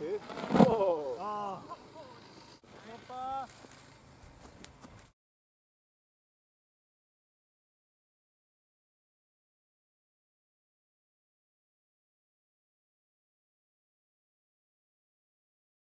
Esse?